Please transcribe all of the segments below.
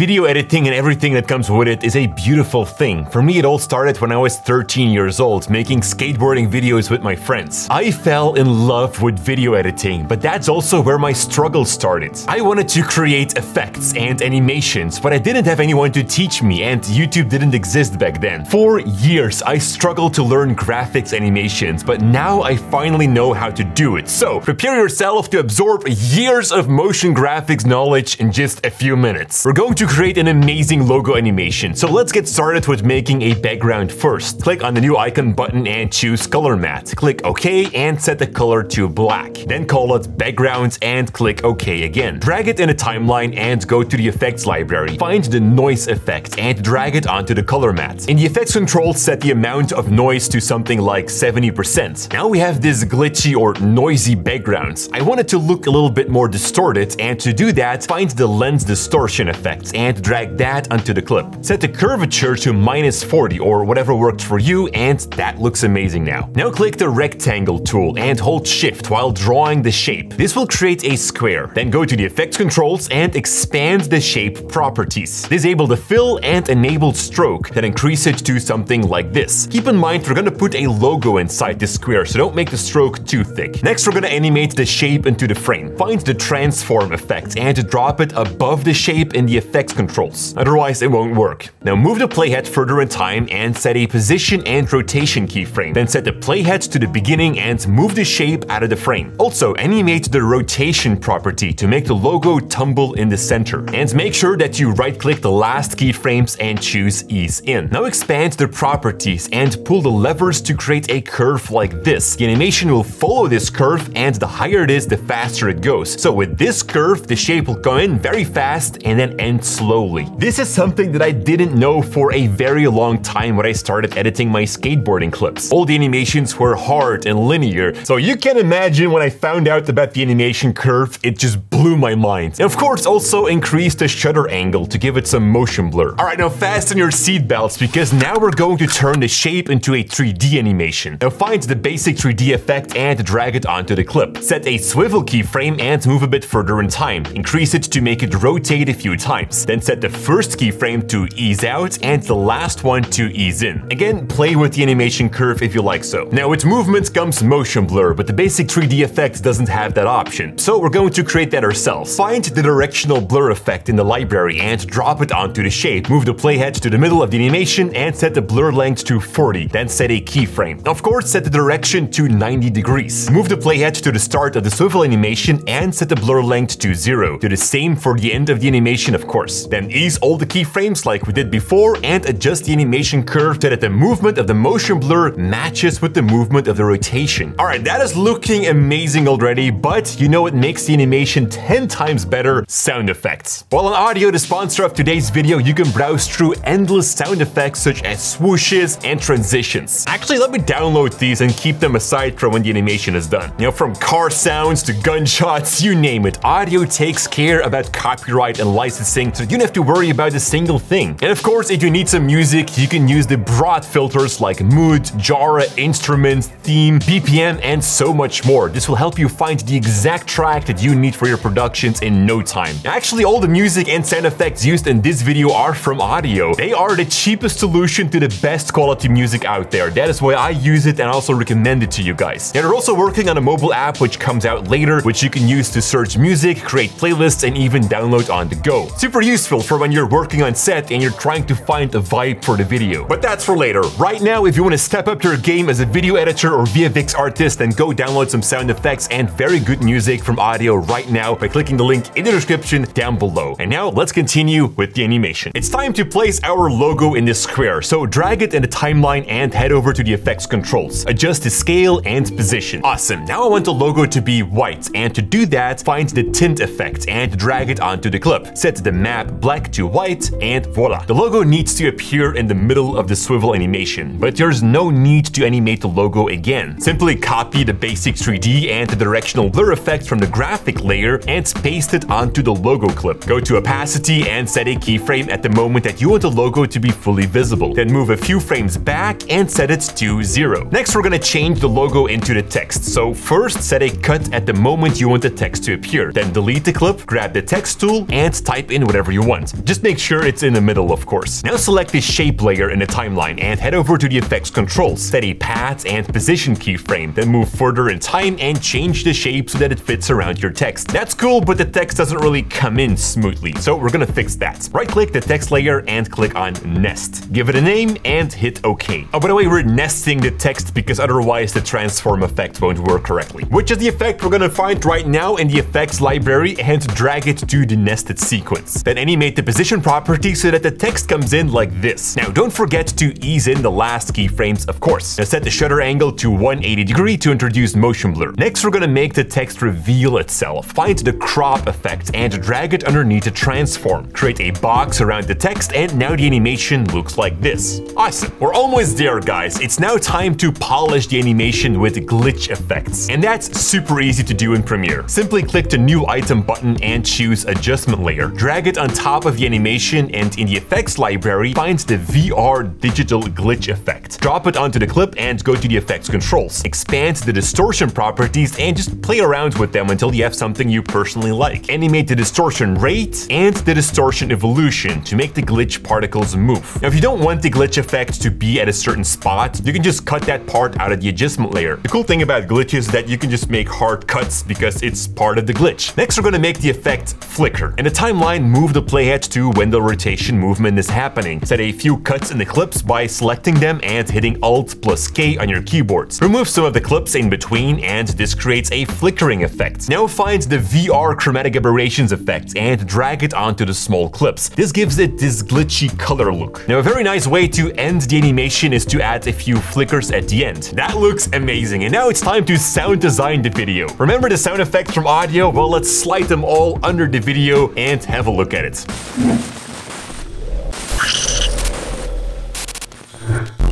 Video editing and everything that comes with it is a beautiful thing. For me, it all started when I was 13 years old, making skateboarding videos with my friends. I fell in love with video editing, but that's also where my struggle started. I wanted to create effects and animations, but I didn't have anyone to teach me, and YouTube didn't exist back then. For years, I struggled to learn graphics animations, but now I finally know how to do it. So, prepare yourself to absorb years of motion graphics knowledge in just a few minutes. We're going to create an amazing logo animation, so let's get started with making a background first. Click on the new icon button and choose color matte. Click OK and set the color to black. Then call it backgrounds and click OK again. Drag it in a timeline and go to the effects library. Find the noise effect and drag it onto the color matte. In the effects control, set the amount of noise to something like 70%. Now we have this glitchy or noisy backgrounds. I want it to look a little bit more distorted and to do that, find the lens distortion effect and drag that onto the clip. Set the curvature to minus 40 or whatever works for you and that looks amazing now. Now click the rectangle tool and hold shift while drawing the shape. This will create a square. Then go to the effects controls and expand the shape properties. Disable the fill and enable stroke, then increase it to something like this. Keep in mind we're gonna put a logo inside this square, so don't make the stroke too thick. Next we're gonna animate the shape into the frame. Find the transform effect and drop it above the shape in the controls. Otherwise it won't work. Now move the playhead further in time and set a position and rotation keyframe. Then set the playhead to the beginning and move the shape out of the frame. Also animate the rotation property to make the logo tumble in the center. And make sure that you right click the last keyframes and choose ease in. Now expand the properties and pull the levers to create a curve like this. The animation will follow this curve and the higher it is, the faster it goes. So with this curve, the shape will go in very fast and then end slowly. This is something that I didn't know for a very long time when I started editing my skateboarding clips. All the animations were hard and linear, so you can imagine when I found out about the animation curve, it just blew my mind. And of course, also increase the shutter angle to give it some motion blur. Alright, now fasten your seatbelts because now we're going to turn the shape into a 3D animation. Now find the basic 3D effect and drag it onto the clip. Set a swivel keyframe and move a bit further in time. Increase it to make it rotate a few times. Then set the first keyframe to ease out and the last one to ease in. Again, play with the animation curve if you like so. Now with movement comes motion blur, but the basic 3D effect doesn't have that option. So we're going to create that ourselves. Find the directional blur effect in the library and drop it onto the shape. Move the playhead to the middle of the animation and set the blur length to 40. Then set a keyframe. Of course, set the direction to 90 degrees. Move the playhead to the start of the swivel animation and set the blur length to 0. Do the same for the end of the animation, of course. Then ease all the keyframes like we did before and adjust the animation curve so that the movement of the motion blur matches with the movement of the rotation. Alright, that is looking amazing already, but you know what makes the animation 10 times better? Sound effects. While on Audiio, the sponsor of today's video, you can browse through endless sound effects such as swooshes and transitions. Actually, let me download these and keep them aside for when the animation is done. You know, from car sounds to gunshots, you name it. Audiio takes care about copyright and licensing, so you don't have to worry about a single thing. And of course, if you need some music, you can use the broad filters like mood, genre, instruments, theme, BPM, and so much more. This will help you find the exact track that you need for your productions in no time. Actually, all the music and sound effects used in this video are from Audiio. They are the cheapest solution to the best quality music out there. That is why I use it and also recommend it to you guys. And they're also working on a mobile app which comes out later, which you can use to search music, create playlists, and even download on the go. Super useful for when you're working on set and you're trying to find a vibe for the video. But that's for later. Right now, if you want to step up your game as a video editor or VFX artist, then go download some sound effects and very good music from Audiio right now by clicking the link in the description down below. And now let's continue with the animation. It's time to place our logo in this square, so drag it in the timeline and head over to the effects controls. Adjust the scale and position. Awesome, now I want the logo to be white, and to do that, find the tint effect and drag it onto the clip. Set the map black to white, and voila. The logo needs to appear in the middle of the swivel animation, but there's no need to animate the logo again. Simply copy the basic 3D and the directional blur effect from the graphic layer and paste it onto the logo clip. Go to opacity and set a keyframe at the moment that you want the logo to be fully visible. Then move a few frames back and set it to zero. Next, we're gonna change the logo into the text. So first, set a cut at the moment you want the text to appear. Then delete the clip, grab the text tool, and type in whatever wherever you want. Just make sure it's in the middle, of course. Now select the shape layer in the timeline and head over to the effects controls. Set a path and position keyframe, then move further in time and change the shape so that it fits around your text. That's cool, but the text doesn't really come in smoothly, so we're gonna fix that. Right click the text layer and click on Nest. Give it a name and hit OK. Oh, by the way, we're nesting the text because otherwise the transform effect won't work correctly. Which is the effect we're gonna find right now in the effects library and drag it to the nested sequence. Then animate the position property so that the text comes in like this. Now, don't forget to ease in the last keyframes, of course. Now set the shutter angle to 180 degree to introduce motion blur. Next, we're gonna make the text reveal itself. Find the crop effect and drag it underneath the transform. Create a box around the text and now the animation looks like this. Awesome. We're almost there, guys. It's now time to polish the animation with glitch effects. And that's super easy to do in Premiere. Simply click the new item button and choose adjustment layer. Drag it on top of the animation and in the effects library, find the VR digital glitch effect. Drop it onto the clip and go to the effects controls. Expand the distortion properties and just play around with them until you have something you personally like. Animate the distortion rate and the distortion evolution to make the glitch particles move. Now, if you don't want the glitch effect to be at a certain spot, you can just cut that part out of the adjustment layer. The cool thing about glitches is that you can just make hard cuts because it's part of the glitch. Next, we're gonna make the effect flicker. In the timeline, move the playhead to when the rotation movement is happening. Set a few cuts in the clips by selecting them and hitting Alt plus K on your keyboards. Remove some of the clips in between and this creates a flickering effect. Now find the VR chromatic aberrations effect and drag it onto the small clips. This gives it this glitchy color look. Now a very nice way to end the animation is to add a few flickers at the end. That looks amazing and now it's time to sound design the video. Remember the sound effects from Audiio? Well, let's slide them all under the video and have a look at it.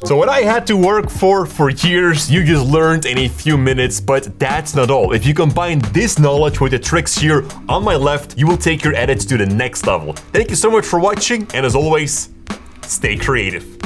So what I had to work for for years, you just learned in a few minutes, but that's not all. If you combine this knowledge with the tricks here on my left, you will take your edits to the next level. Thank you so much for watching, and as always, stay creative.